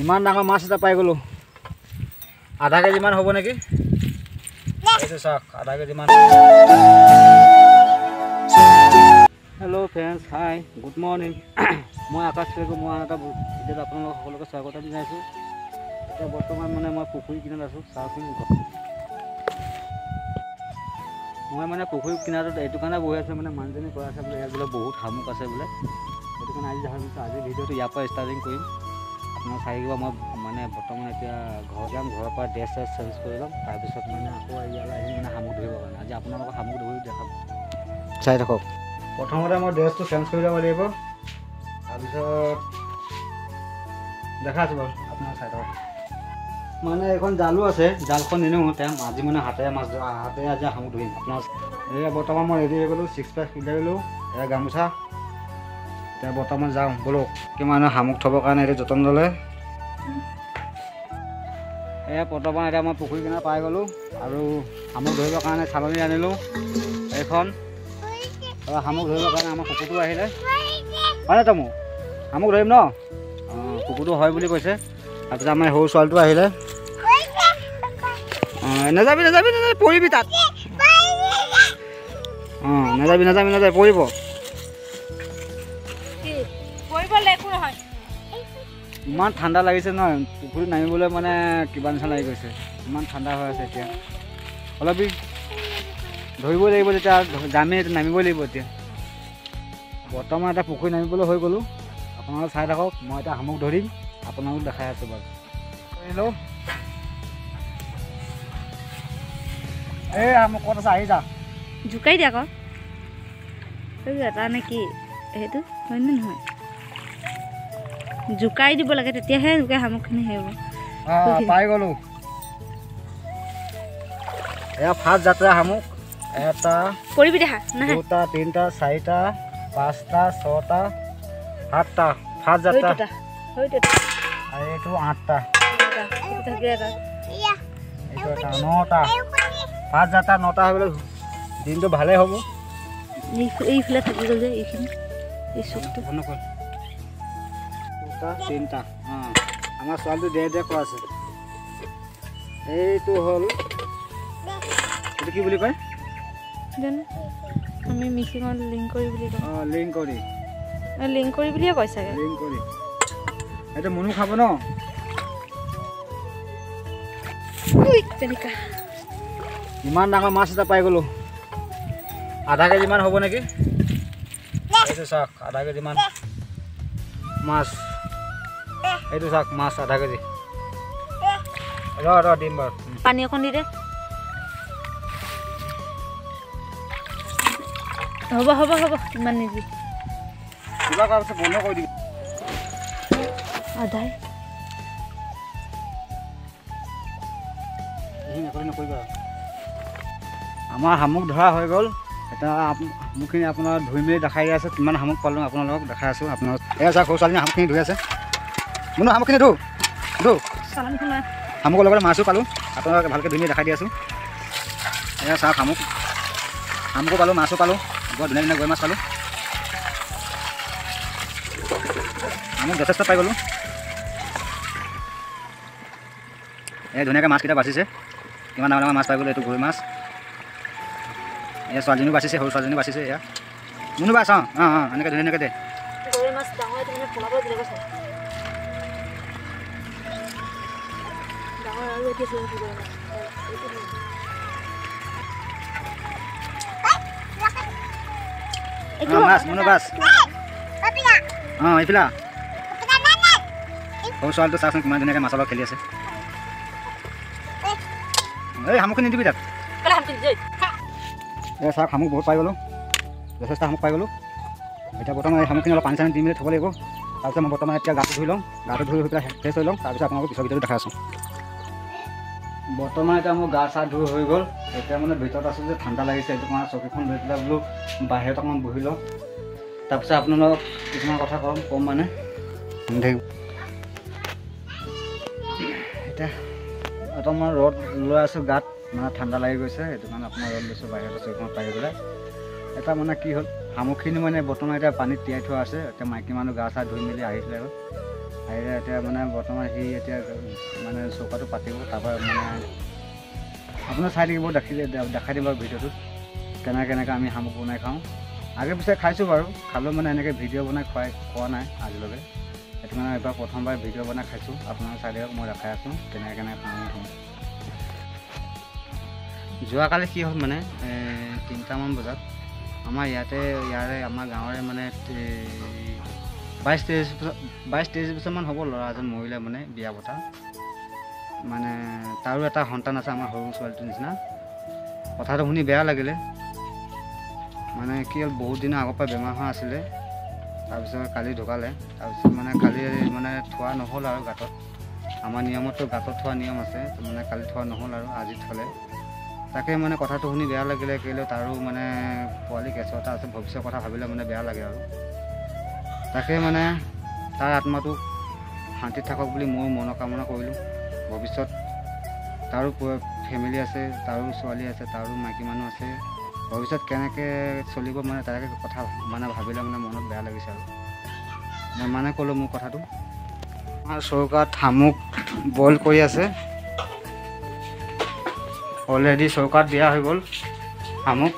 ইমান ডাঙৰ মাছ এটা পাই গ'লোঁ। আধা কেজিমান হ'ব নেকি? চাওক আধা কেজিমান hello' friends hi good morning মই আকাশ পেগু মই এটা ভিডিঅ'ত আপোনালোকক সকলোকে স্বাগতম জনাইছোঁ। এতিয়া বৰ্তমান মানে মই পুখুৰী কিনাৰত আছোঁ চাওকচোন মই মানে পুখুৰী কিনাৰত এইটো কাৰণে বহি আছোঁ মানে মানুহজনী কৈ আছে বোলে ইয়াত বোলে বহুত শামুক আছে বোলে। সেইটো কাৰণে আজি ভাবিছোঁ আজি ভিডিঅ'টো ইয়াৰ পৰা ষ্টাৰ্টিং কৰিম। আপোনাৰ চাই থাকিব মই মানে বৰ্তমান এতিয়া ঘৰ যাম ঘৰৰ পৰা ড্ৰেছ চেছ চেঞ্জ কৰি ল'ম তাৰপিছত মানে আকৌ ইয়ালৈ আহিম মানে শামুক ধৰিবৰ কাৰণে। আজি আপোনালোকক শামুক ধৰি দেখাম। চাই থাকক। প্ৰথমতে মই ড্ৰেছটো চেঞ্জ কৰি ল'ব লাগিব। তাৰপিছত দেখাইছোঁ বাৰু আপোনাৰ চাই থাকক। মানে এইখন জালো আছে জালখন নিনিওঁ তেওঁ আজি মানে হাতেৰে মাছ ধৰা হাতেৰে আজি শামুক ধৰিম। আপোনাৰ এয়া বৰ্তমান মই ৰেডি হৈ গ'লোঁ ছিক্স পেক উলিয়াই গ'লোঁ এয়া গামোচা। এতিয়া বৰ্তমান যাওঁ ব'লক কিমান শামুক থ'বৰ কাৰণে এইটো যতন ল'লে? এয়া বৰ্তমান এতিয়া মই পুখুৰী কিনাৰ পাই গ'লোঁ আৰু শামুক ধৰিবৰ কাৰণে চালনী আনিলোঁ এইখন। আৰু শামুক ধৰিবৰ কাৰণে আমাৰ কুকুৰটো আহিলে। হয়নে তমু? শামুক ধৰিম ন? অঁ কুকুৰটো হয় বুলি কৈছে। তাৰপিছত আমাৰ সৰু ছোৱালীটো আহিলে। অঁ নাযাবি নাযাবি নাযাবি পৰিবি তাত। অঁ নাযাবি নাযাবি নাযাবি পৰিব। ইমান ঠাণ্ডা লাগিছে নহয় পুখুৰীত নামিবলৈ মানে কিবা নিচিনা লাগি গৈছে। ইমান ঠাণ্ডা হৈ আছে এতিয়া। অলপি ধৰিব লাগিব যেতিয়া যামেই এতিয়া নামিবই লাগিব এতিয়া। বৰ্তমান এটা পুখুৰী নামিবলৈ হৈ গ'লোঁ। আপোনালোকে চাই থাকক মই এতিয়া শামুক ধৰিম আপোনালোকক দেখাই আছোঁ বাৰু। হেল্ল' এই শামুক ক'ত আছে আহি যা। জোকাই দিয়া আকৌ। এটা নে কি? সেইটো হয়নে নহয়? জোকাই দিব লাগে তেতিয়াহে জোকাই শামুকখিনি হেৰিব পাই গ'লোঁ। এয়া ফাৰ্ষ্ট যাত্ৰা শামুক। এটা পৰিবি দেখা দুটা তিনিটা চাৰিটা পাঁচটা ছটা সাতটা ফাৰ্ষ্ট যাত্ৰা। আৰু এইটো আঠটা। এইটো এটা নটা। ফাৰ্ষ্ট যাত্ৰা নটা হৈ গ'লে দিনটো ভালেই হ'ব। এই- এইফালে থাকি গ'ল যে এইখিনি। এই চুকটো। দুটা তিনিটা অঁ আমাৰ ছোৱালীটো ডেৰ ডেৰ কৰা আছে এইটো হ'ল এইটো কি বুলি কয় জানো আমি মিচিঙত লিংক কৰি বুলি কওঁ অঁ লিংক কৰি লিংক কৰি বুলিয়ে কয় চাগে লিংক কৰি এইটো মুনু খাব ন ইমান ডাঙৰ মাছ এটা পাই গ'লোঁ আধা কেজিমান হ'ব নেকি এইটো চাওক আধা কেজিমান মাছ এইটো চাওক মাছ আধা কেজি। ৰ ৰ দিম বাৰু। পানী অকণ দি দে। হ'ব হ'ব হ'ব ইমান নিদি কিবা কৰাৰ পিছত বন্ধ কৰি দিবি। আধাই এইখিনি নকৰি নকৰিবা। আমাৰ শামুক ধৰা হৈ গ'ল। এতিয়া শামুকখিনি আপোনাৰ ধুই মেলি দেখাই আছে। কিমান শামুক পালোঁ আপোনালোকক দেখাই আছোঁ। আপোনালোক এয়া চাওক সৰু ছোৱালীজনী শামুকখিনি ধুই আছে। মোনো শামুকখিনি লৈ আহ। শামুকৰ লগতে মাছো পালোঁ। আপোনালোকে ভালকৈ মেলি দেখাই দি আছোঁ। এয়া চাওক শামুক শামুকো পালোঁ মাছো পালোঁ। বৰ ধুনীয়া ধুনীয়া গৈ মাছ পালোঁ। শামুক যথেষ্ট পাই গ'লোঁ। এই ধুনীয়াকৈ মাছকেইটা বাচিছে। কিমান ডাঙৰ ডাঙৰ মাছ পাই গ'লোঁ এইটো গৈ মাছ। এয়া ছোৱালীজনীও বাচিছে সৰু ছোৱালীজনীও বাচিছে এয়া। মোনো বাছ অঁ অঁ অঁ এনেকৈ ধুনীয়া ধুনীয়াকৈ দে। অঁ এইফালে। সৰু ছোৱালীটো চাচোন কিমান ধুনীয়াকৈ মাছৰ লগত খেলি আছে এই শামুকখিনি নিদিবি তাত। এই চাওক শামুক বহুত পাই গ'লোঁ যথেষ্ট শামুক পাই গ'লোঁ এতিয়া বৰ্তমান এই শামুকখিনি অলপ পানী চানী দি মেলি থ'ব লাগিব তাৰপিছত মই বৰ্তমান এতিয়া গাটো ধুই লওঁ গাটো ধুই হৈ পেলাই ফ্ৰেছ হৈ লওঁ তাৰপিছত আপোনালোকক পিছৰ ভিতৰটো দেখাই আছোঁ বৰ্তমান এতিয়া মোৰ গা চা ধুই হৈ গ'ল। এতিয়া মানে ভিতৰত আছোঁ যে ঠাণ্ডা লাগিছে সেইটো কাৰণে চকীখন লৈ পেলাই বোলো বাহিৰত অকণমান বহি লওঁ। তাৰপিছত আপোনালোকক কিছুমান কথা ক'ম ক'ম মানে। এতিয়া অকণমান ৰ'দ লৈ আছোঁ গাত মানে ঠাণ্ডা লাগি গৈছে সেইটো কাৰণে আপোনাৰ ৰ'দ লৈছোঁ বাহিৰত অকণমান পাৰি পেলাই। এটা মানে কি হ'ল শামুকখিনি মানে বৰ্তমান এতিয়া পানীত তিয়াই থোৱা আছে এতিয়া মাইকী মানুহ গা চা ধুই মেলি আহিছিলে আহিলে এতিয়া মানে বৰ্তমান সি এতিয়া মানে চৌকাটো পাতিব তাৰপৰা মানে আপোনাৰ চাই থাকিব দেখি দেখাই দিব ভিডিঅ'টোত কেনেকৈ কেনেকৈ আমি শামুক বনাই খাওঁ। আগে পিছে খাইছোঁ বাৰু খালেও মানে এনেকৈ ভিডিঅ' বনাই খুৱাই খোৱা নাই আজিলৈকে। সেইটো কাৰণে এবাৰ প্ৰথমবাৰ ভিডিঅ' বনাই খাইছোঁ আপোনালোকে চাই দিয়ক মই দেখাই আছোঁ কেনেকৈ কেনেকৈ খাওঁ খাওঁ। যোৱাকালি কি হ'ল মানে তিনিটামান বজাত আমাৰ ইয়াতে ইয়াৰে আমাৰ গাঁৱৰে মানে বাইছ তেইছ বছৰ বাইছ তেইছ বছৰমান হ'ব ল'ৰা এজন মৰিলে মানে বিয়া পতা। মানে তাৰো এটা সন্তান আছে আমাৰ সৰু ছোৱালীটোৰ নিচিনা। কথাটো শুনি বেয়া লাগিলে। মানে কি হ'ল বহুত দিনৰ আগৰ পৰা বেমাৰ হোৱা আছিলে। তাৰপিছত কালি ঢুকালে। তাৰপিছত মানে কালি মানে থোৱা নহ'ল আৰু গাঁতত। আমাৰ নিয়মততো গাঁতত থোৱা নিয়ম আছে মানে কালি থোৱা নহ'ল আৰু আজি থ'লে। তাকে মানে কথাটো শুনি বেয়া লাগিলে কেলৈ তাৰো মানে পোৱালি কেঁচুৱা এটা আছে ভৱিষ্যতৰ কথা ভাবিলে মানে বেয়া লাগে আৰু। তাকে মানে তাৰ আত্মাটো শান্তিত থাকক বুলি মই মনোকামনা কৰিলোঁ। ভৱিষ্যত তাৰো ফেমিলি আছে তাৰো ছোৱালী আছে তাৰো মাইকী মানুহ আছে। ভৱিষ্যত কেনেকৈ চলিব মানে তাকে কথা মানে ভাবিলে মানে মনত বেয়া লাগিছে আৰু। মই মানে ক'লোঁ মোৰ কথাটো। আমাৰ চৌকাত শামুক বইল কৰি আছে। অলৰেডি চৌকাত দিয়া হৈ গ'ল শামুক।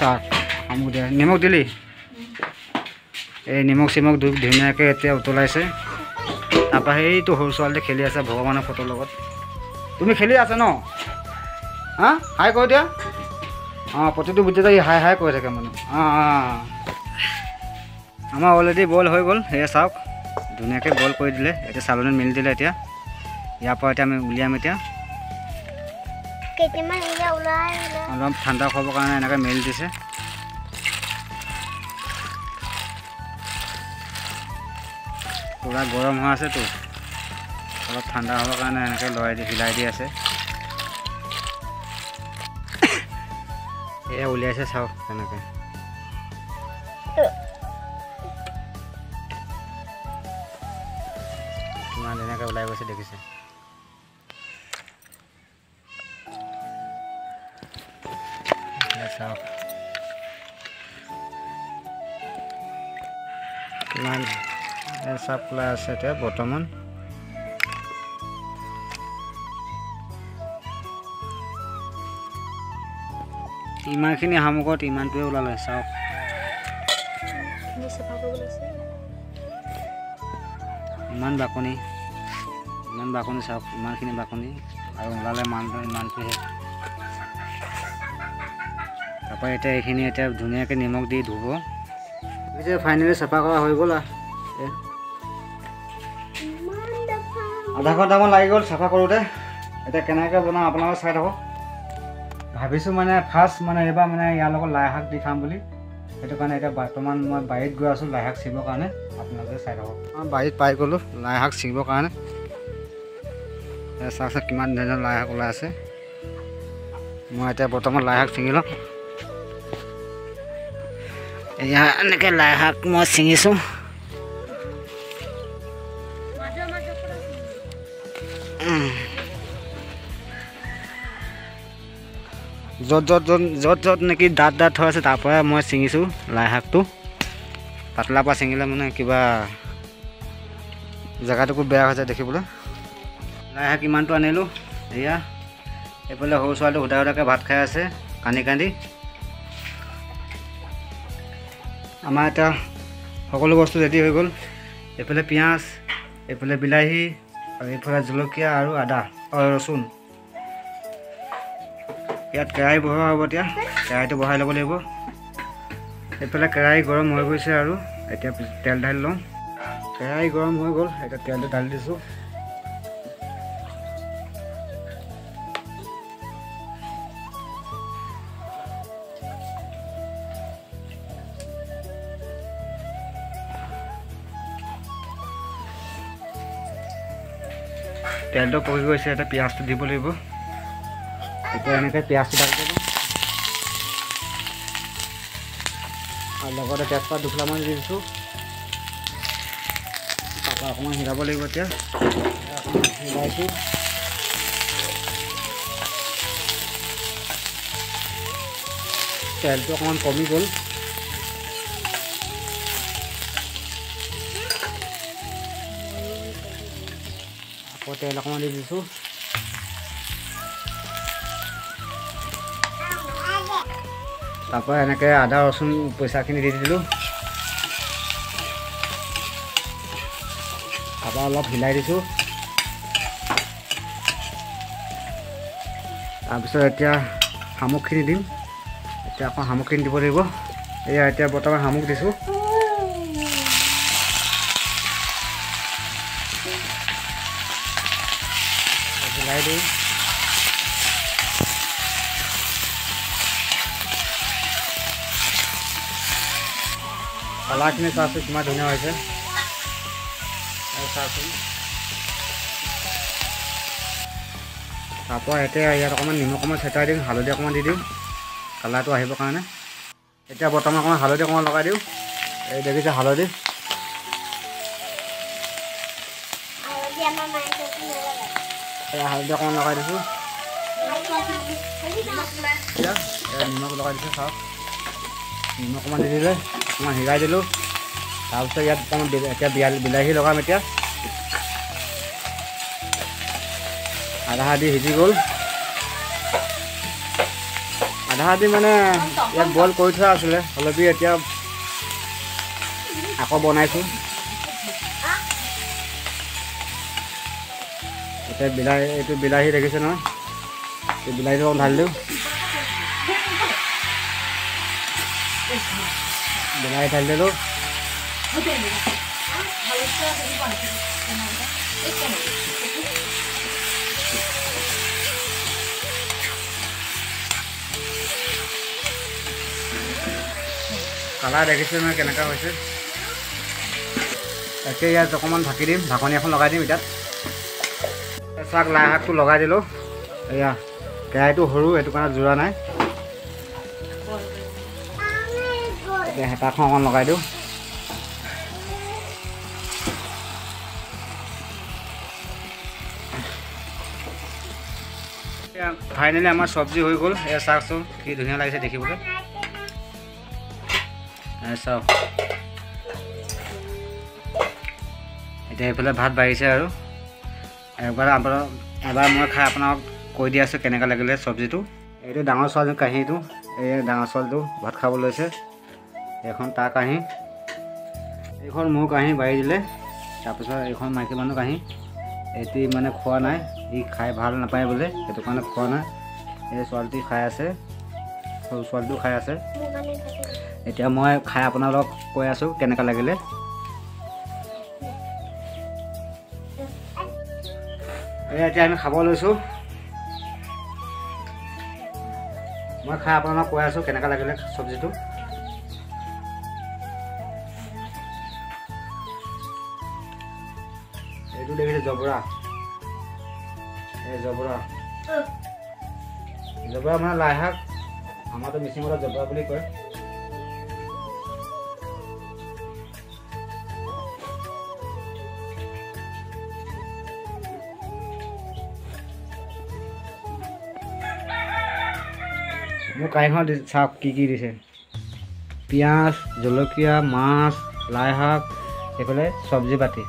চাহ শামুক দিয়া। নিমখ দিলি? এই নিমখ চিমখ ধুই ধুনীয়াকৈ এতিয়া উতলাইছে। তাৰপৰা সেইটো সৰু ছোৱালীতে খেলি আছে ভগৱানৰ ফটোৰ লগত। তুমি খেলি আছা ন? হা? হাই কৈ দিয়া অঁ প্ৰতিটো ই হাই হাই কৰি থাকে মানে। অঁ অঁ। আমাৰ অলৰেডি বইল হৈ গ'ল। সেয়া চাওক। ধুনীয়াকৈ বইল কৰি দিলে। এতিয়া চালনীত মেলি দিলে এতিয়া। ইয়াৰ পৰা এতিয়া আমি উলিয়াম এতিয়া। অলপ ঠাণ্ডা খাবৰ কাৰণে এনেকৈ মেলি দিছে। পূৰা গৰম হৈ আছেতো অলপ ঠাণ্ডা হ'বৰ কাৰণে এনেকৈ লৰাই দি হিলাই দি আছে। এয়া উলিয়াইছে চাওক তেনেকৈ। কিমান ধুনীয়াকৈ ওলাই গৈছে দেখিছে। চাওক কিমান এয়া চাপ ওলাই আছে এতিয়া বৰ্তমান। ইমানখিনি শামুকত ইমানটোৱে ওলালে চাওক। ইমান বাকনি ইমান বাকনি চাওক ইমানখিনি বাকনি। আৰু ওলালে মানটো ইমানটোহে। তাৰপৰা এতিয়া এইখিনি এতিয়া ধুনীয়াকৈ নিমখ দি ধুব। এতিয়া ফাইনেলি চাফা কৰা হৈ গ'ল আধা ঘণ্টামান লাগি গ'ল চাফা কৰোঁতে। এতিয়া কেনেকৈ বনাওঁ আপোনালোকে চাই থাকক। ভাবিছোঁ মানে ফাৰ্ষ্ট মানে এইবাৰ মানে ইয়াৰ লগত লাই শাক দি খাম বুলি। সেইটো কাৰণে এতিয়া বৰ্তমান মই বাৰীত গৈ আছোঁ লাই শাক ছিঙিবৰ কাৰণে। আপোনালোকে চাই থাকক। বাৰীত পাই গ'লোঁ লাই শাক ছিঙিবৰ কাৰণে। চাওক কিমান ধুনীয়া লাই শাক ওলাই আছে। মই এতিয়া বৰ্তমান লাই শাক ছিঙি লওঁ। এনেকৈ লাই শাক মই ছিঙিছোঁ য'ত য'ত য'ত য'ত য'ত নেকি দাঁত দাঁত হৈ আছে তাৰ পৰাই মই ছিঙিছোঁ লাই শাকটো পাতলাৰ পৰা ছিঙিলে মানে কিবা জেগাটুকু বেয়া হৈছে দেখিবলৈ লাই শাক ইমানটো আনিলোঁ এয়া এইফালে সৰু ছোৱালীটো সুদা সুদাকৈ ভাত খাই আছে কান্দি কান্দি আমাৰ এতিয়া সকলো বস্তু ৰেডি হৈ গ'ল। এইফালে পিঁয়াজ এইফালে বিলাহী আৰু এইফালে জলকীয়া আৰু আদা আৰু ৰচুন। ইয়াত কেৰাহী বহোৱা হ'ব এতিয়া। কেৰাহীটো বহাই ল'ব লাগিব। এইফালে কেৰাহী গৰম হৈ গৈছে আৰু। এতিয়া তেল ঢালি লওঁ। কেৰাহী গৰম হৈ গ'ল। এতিয়া তেলটো ঢালি দিছোঁ। তেলটো পকি গৈছে এতিয়া পিঁয়াজটো দিব লাগিব। এতিয়া এনেকৈ পিঁয়াজটো ঢালি দিওঁ আৰু লগতে তেজপাত দুখিলামান দি দিছোঁ। তাৰপৰা অকণমান সিজাব লাগিব এতিয়া। সিজাইছোঁ তেলটো অকণমান কমি গ'ল। তেল অকণমান দি দিছোঁ তাৰপৰা এনেকৈ আদা ৰচুন পইচাখিনি দি দিলোঁ তাৰপৰা অলপ হিলাই দিছোঁ তাৰপিছত এতিয়া শামুকখিনি দিম এতিয়া আকৌ শামুকখিনি দিব লাগিব এয়া এতিয়া বৰ্তমান শামুক দিছোঁ কালাৰখিনি চাওকচোন কিমান ধুনীয়া হৈছে। চাওকচোন তাৰপৰা এতিয়া ইয়াত অকণমান নিমখ অকণমান ছটিয়াই দিম হালধি অকণমান দি দিম। কালাৰটো আহিবৰ কাৰণে। এতিয়া বৰ্তমান অকণমান হালধি অকণমান লগাই দিওঁ। এই দেখিছে হালধি। হালধি অকণমান লগাই দিছোঁ। নিমখ লগাই দিছোঁ চাওক। নিমখ অকণমান দি দিলে অকণমান হিৰাই দিলোঁ। তাৰপিছত ইয়াত অকণমান এতিয়া বিয়া বিলাহী লগাম এতিয়া। আধা আধি সিজি গ'ল। আধা আধি মানে ইয়াত বইল কৰি থোৱা আছিলে অলপি এতিয়া আকৌ বনাইছোঁ। এতিয়া বিলাহী এইটো বিলাহী দেখিছে নহয়? এই বিলাহীটো অকণ ঢালি দিওঁ। বিলাহী ঢালি দিলোঁ কালাৰ দেখিছে নহয় কেনেকুৱা হৈছে? তাকে ইয়াত অকণমান ঢাকি দিম ঢাকনি এখন লগাই দিম ইয়াত চাক লাই শাকটো লগাই দিলোঁ। এয়া কেৰাহীটো সৰু সেইটো কাৰণে জোৰা নাই। এতিয়া হেতাখন অকণমান লগাই দিওঁ। ফাইনেলি আমাৰ চব্জি হৈ গ'ল। এয়া চাওকচোন কি ধুনীয়া লাগিছে দেখিবলৈ। চাওক। এতিয়া এইফালে ভাত বাঢ়িছে আৰু। এবাৰ আপোনাৰ এবাৰ মই খাই আপোনাক কৈ দি আছোঁ কেনেকুৱা লাগিলে চব্জিটো। এইটো ডাঙৰ ছোৱালীৰ কাঁহীটো এই ডাঙৰ ছোৱালীটো ভাত খাব লৈছে। এইখন তাৰ কাঁহী এইখন মোৰ কাঁহী বাঢ়ি দিলে। তাৰপিছত এইখন মাইকী মানুহ কাঁহী এইটো মানে খোৱা নাই ই খাই ভাল নাপায় বোলে সেইটো কাৰণে খোৱা নাই। এই ছোৱালীটো খাই আছে সৰু ছোৱালীটো খাই আছে। এতিয়া মই খাই আপোনালোকক কৈ আছোঁ কেনেকুৱা লাগিলে। এই এতিয়া আমি খাব লৈছোঁ। মই খাই আপোনালোকক কৈ আছোঁ কেনেকুৱা লাগিলে চব্জিটো। জবৰা। এই জবৰা। জবৰা মানে লাই শাক আমাৰতো মিচিঙত জবৰা বুলি কয়। মোৰ কাঁহীখন চাওক কি কি দিছে। পিঁয়াজ জলকীয়া মাছ লাই শাক এইফালে চব্জি পাতি।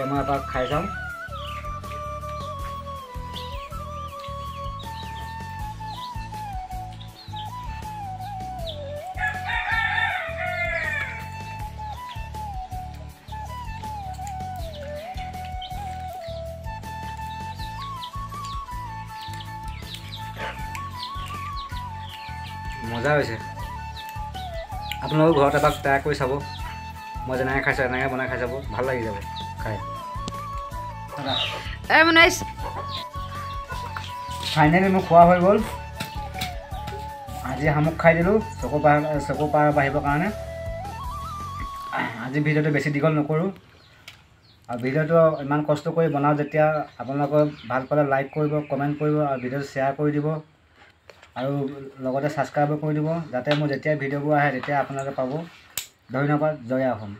এতিয়া মই এপাক খাই চাওঁ মজা হৈছে। আপোনালোকৰ ঘৰত এবাৰ ট্ৰাই কৰি চাব। মই যেনেকৈ খাইছোঁ এনেকৈ বনাই খাই চাব ভাল লাগি যাব। খাই। এই ফাইনেলি মোৰ খোৱা হৈ গ'ল। আজি শামুক খাই দিলোঁ চকু পাৰ চকু পাৰ বাঢ়িবৰ কাৰণে। আজি ভিডিঅ'টো বেছি দীঘল নকৰোঁ। আৰু ভিডিঅ'টো ইমান কষ্ট কৰি বনাওঁ যেতিয়া আপোনালোকে ভাল পালে লাইক কৰিব কমেণ্ট কৰিব আৰু ভিডিঅ'টো শ্বেয়াৰ কৰি দিব। আৰু লগতে ছাবস্ক্ৰাইবো কৰি দিব যাতে মোৰ যেতিয়া ভিডিঅ'বোৰ আহে তেতিয়া আপোনালোকে পাব। ধন্যবাদ জয় আহোম